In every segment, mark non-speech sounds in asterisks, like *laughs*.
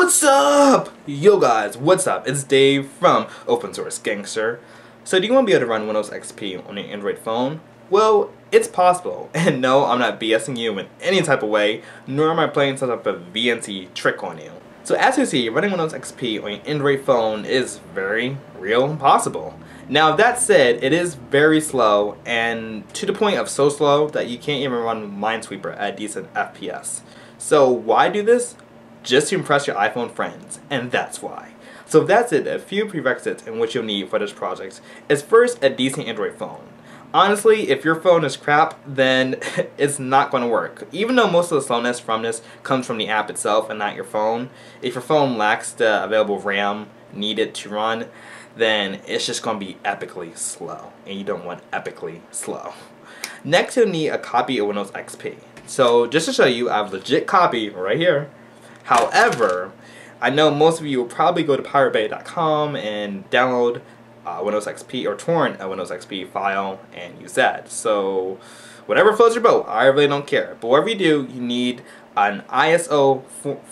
What's up? Yo guys, what's up? It's Dave from Open Source Gangster. So do you want to be able to run Windows XP on an Android phone? Well, it's possible. *laughs* And no, I'm not BSing you in any type of way, nor am I playing some type of VNC trick on you. So as you see, running Windows XP on an Android phone is very real and possible. Now that said, it is very slow and to the point of so slow that you can't even run Minesweeper at decent FPS. So why do this? Just to impress your iPhone friends, and that's why. So that's it, a few prerequisites in which you'll need for this project is first a decent Android phone. Honestly, if your phone is crap, then *laughs* it's not going to work. Even though most of the slowness from this comes from the app itself and not your phone, if your phone lacks the available RAM needed to run, then it's just going to be epically slow. And you don't want epically slow. Next, you'll need a copy of Windows XP. So just to show you, I have legit copy right here. However, I know most of you will probably go to piratebay.com and download uh, Windows XP or torrent a Windows XP file and use that. So whatever floats your boat, I really don't care. But whatever you do, you need an ISO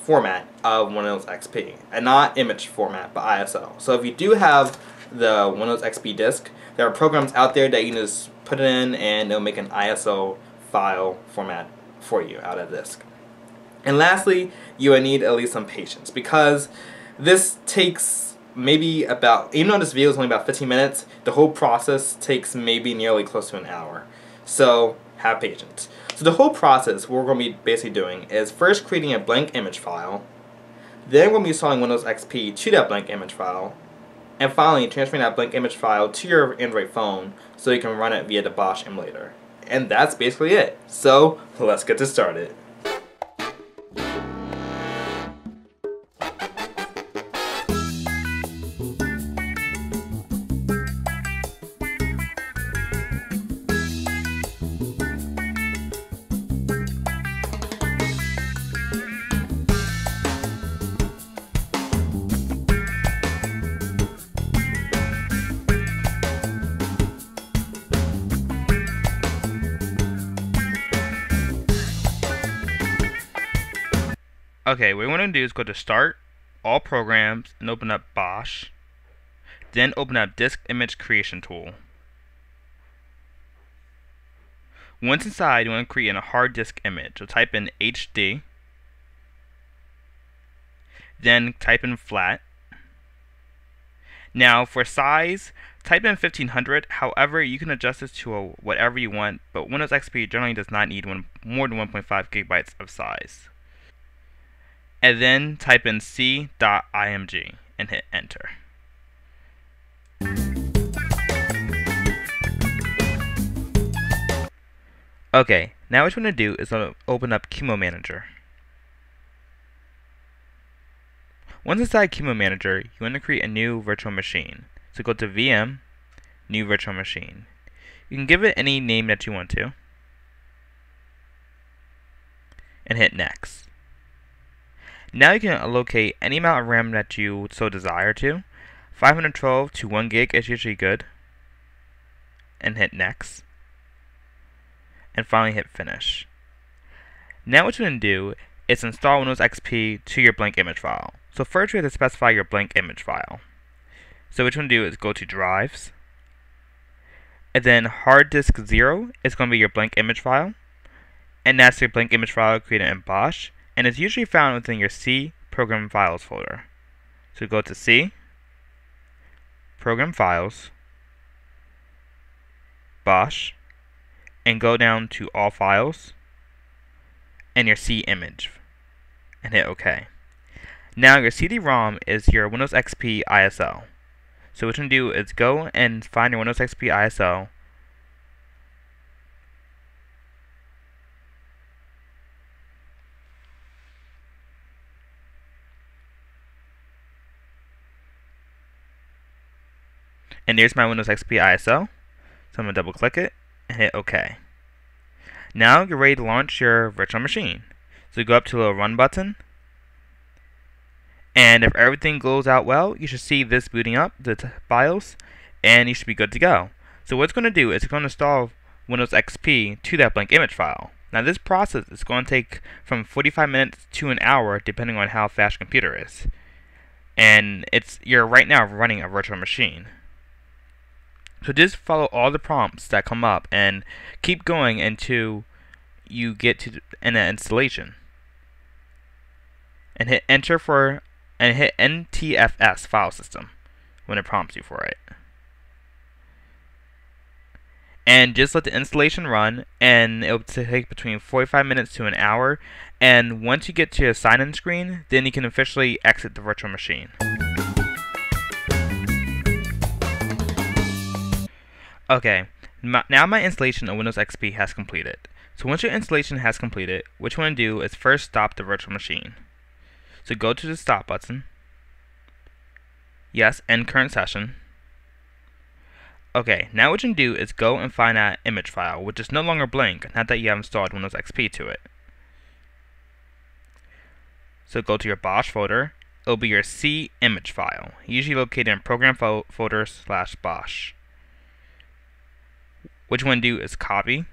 format of Windows XP, and not image format, but ISO. So if you do have the Windows XP disk, there are programs out there that you can just put it in and they'll make an ISO file format for you out of disk. And lastly, you will need at least some patience because this takes maybe about, even though this video is only about 15 minutes, the whole process takes maybe nearly close to an hour. So have patience. So the whole process, we're going to be basically doing is first creating a blank image file, then to be installing Windows XP to that blank image file, and finally transferring that blank image file to your Android phone so you can run it via the Bochs emulator. And that's basically it. So let's get this started. Okay, what we want to do is go to Start, All Programs, and open up Bochs. Then open up Disk Image Creation Tool. Once inside, you want to create a hard disk image. So type in HD. Then type in flat. Now for size, type in 1500. However, you can adjust this to a, whatever you want, but Windows XP generally does not need one, more than 1.5 gigabytes of size and then type in c.img and hit enter. Okay, now what you want to do is open up QEMU Manager. Once inside QEMU Manager, you want to create a new virtual machine. So go to VM, New Virtual Machine. You can give it any name that you want to, and hit Next. Now you can allocate any amount of RAM that you so desire to. 512 to 1 gig is usually good. And hit next. And finally hit finish. Now what you're going to do is install Windows XP to your blank image file. So first you have to specify your blank image file. So what you're going to do is go to drives. And then hard disk 0 is going to be your blank image file. And that's your blank image file created in Bochs and is usually found within your C Program Files folder. So go to C, Program Files, Bochs, and go down to All Files, and your C image, and hit OK. Now your CD-ROM is your Windows XP ISO. So what you can do is go and find your Windows XP ISO, And there's my Windows XP ISO. So I'm going to double click it and hit OK. Now you're ready to launch your virtual machine. So go up to the run button. And if everything goes out well, you should see this booting up, the BIOS, and you should be good to go. So what it's going to do is it's going to install Windows XP to that blank image file. Now this process is going to take from 45 minutes to an hour depending on how fast your computer is. And it's you're right now running a virtual machine. So just follow all the prompts that come up and keep going until you get to an installation. And hit enter for and hit NTFS file system when it prompts you for it. And just let the installation run and it'll take between 45 minutes to an hour and once you get to a sign-in screen, then you can officially exit the virtual machine. Okay, now my installation of Windows XP has completed. So once your installation has completed, what you want to do is first stop the virtual machine. So go to the stop button. Yes, end current session. Okay, now what you can do is go and find that image file, which is no longer blank, not that you have installed Windows XP to it. So go to your Bochs folder. It'll be your C image file, usually located in Program fo folder slash Bochs. What you want to do is copy.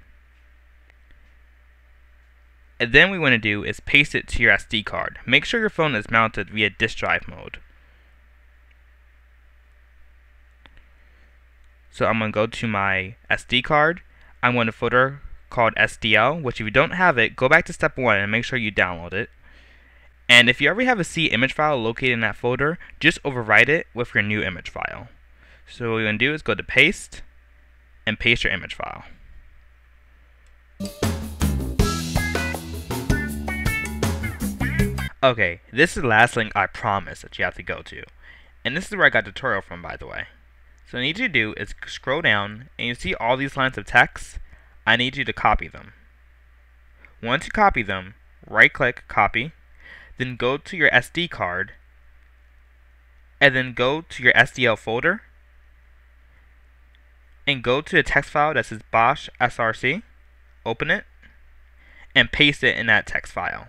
And then we want to do is paste it to your SD card. Make sure your phone is mounted via disk drive mode. So I'm going to go to my SD card. I'm going to folder called SDL, which if you don't have it, go back to step 1 and make sure you download it. And if you already have a C image file located in that folder, just overwrite it with your new image file. So what you're going to do is go to paste, and paste your image file. Okay, this is the last link I promise that you have to go to. And this is where I got tutorial from, by the way. So what I need you to do is scroll down, and you see all these lines of text. I need you to copy them. Once you copy them, right-click Copy, then go to your SD card, and then go to your SDL folder, and go to the text file that says bochs src, open it, and paste it in that text file.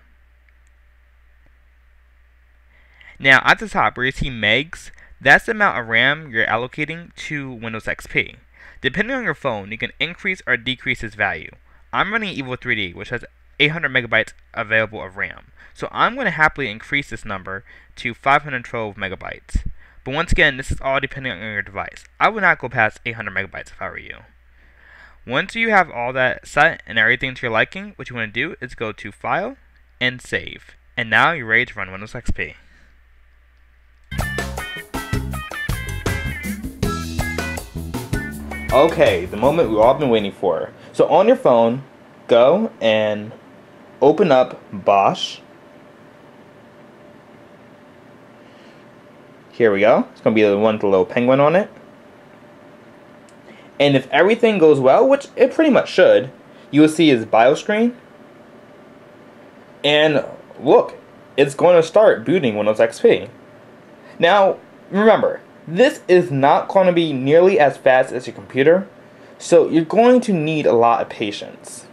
Now at the top where you see megs, that's the amount of RAM you're allocating to Windows XP. Depending on your phone, you can increase or decrease this value. I'm running Evo 3D, which has 800 megabytes available of RAM. So I'm going to happily increase this number to 512 megabytes. But once again, this is all depending on your device. I would not go past 800 megabytes if I were you. Once you have all that set and everything to your liking, what you want to do is go to File and Save. And now you're ready to run Windows XP. Okay, the moment we've all been waiting for. So on your phone, go and open up Bochs Here we go. It's going to be the one with the little penguin on it. And if everything goes well, which it pretty much should, you will see his bio screen. And look, it's going to start booting Windows XP. Now, remember, this is not going to be nearly as fast as your computer, so you're going to need a lot of patience.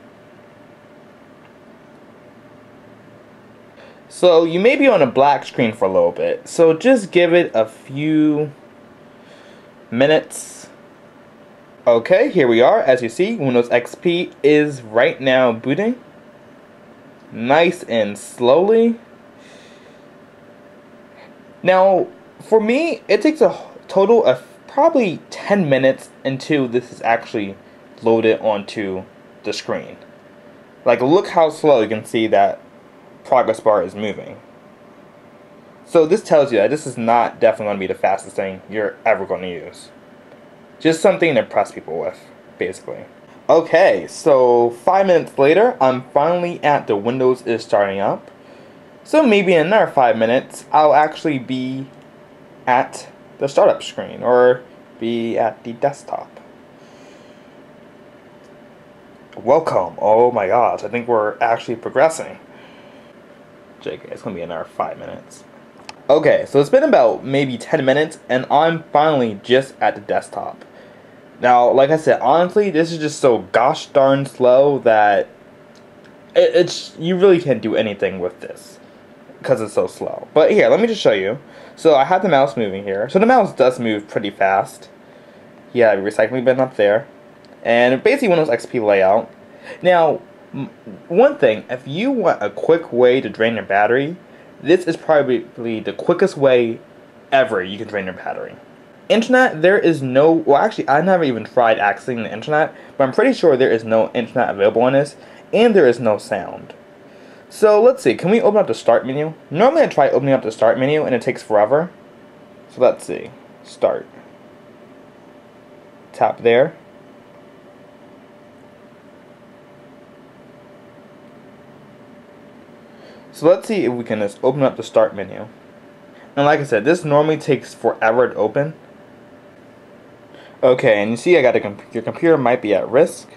So you may be on a black screen for a little bit. So just give it a few minutes. Okay, here we are. As you see, Windows XP is right now booting. Nice and slowly. Now, for me, it takes a total of probably 10 minutes until this is actually loaded onto the screen. Like, look how slow you can see that progress bar is moving. So this tells you that this is not definitely going to be the fastest thing you're ever going to use. Just something to impress people with, basically. Okay, so five minutes later, I'm finally at the Windows is starting up. So maybe in another five minutes, I'll actually be at the startup screen or be at the desktop. Welcome. Oh my gosh, I think we're actually progressing. JK, it's gonna be another five minutes. Okay, so it's been about maybe 10 minutes, and I'm finally just at the desktop. Now, like I said, honestly, this is just so gosh darn slow that it, it's you really can't do anything with this because it's so slow. But here, let me just show you. So I have the mouse moving here. So the mouse does move pretty fast. Yeah, recycling bin up there. And basically Windows XP layout. Now, One thing, if you want a quick way to drain your battery, this is probably the quickest way ever you can drain your battery. Internet, there is no, well actually I never even tried accessing the internet, but I'm pretty sure there is no internet available on this, and there is no sound. So let's see, can we open up the start menu? Normally I try opening up the start menu and it takes forever. So let's see, start. Tap there. So let's see if we can just open up the start menu. And like I said, this normally takes forever to open. Okay, and you see I got a comp your computer might be at risk.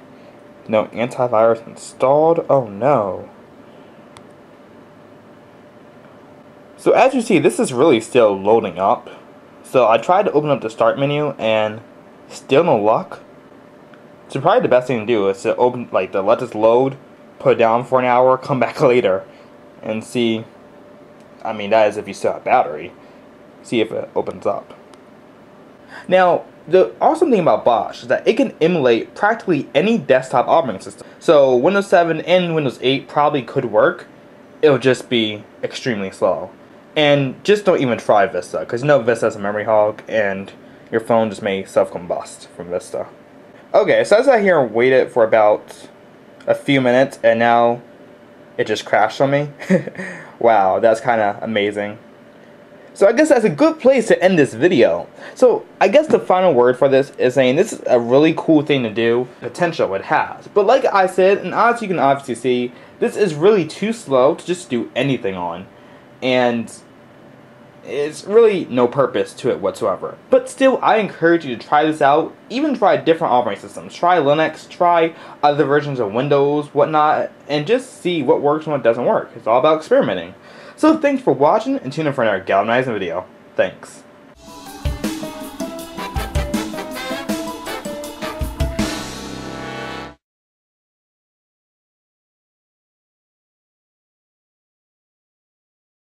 No antivirus installed. Oh no. So as you see, this is really still loading up. So I tried to open up the start menu and still no luck. So probably the best thing to do is to open, like, to let this load, put it down for an hour, come back *laughs* later, and see. I mean, that is if you still have battery. See if it opens up. Now, the awesome thing about Bochs is that it can emulate practically any desktop operating system. So Windows 7 and Windows 8 probably could work. It'll just be extremely slow. And just don't even try Vista, because you know Vista is a memory hog, and your phone just may self-combust from Vista. Okay, so I sat here and waited for about a few minutes, and now it just crashed on me. *laughs* wow, that's kind of amazing. So I guess that's a good place to end this video. So I guess the final word for this is saying this is a really cool thing to do, potential it has. But like I said, and as you can obviously see, this is really too slow to just do anything on. And it's really no purpose to it whatsoever. But still, I encourage you to try this out. Even try different operating systems. Try Linux, try other versions of Windows, whatnot, and just see what works and what doesn't work. It's all about experimenting. So thanks for watching, and tune in for another galvanizing video. Thanks.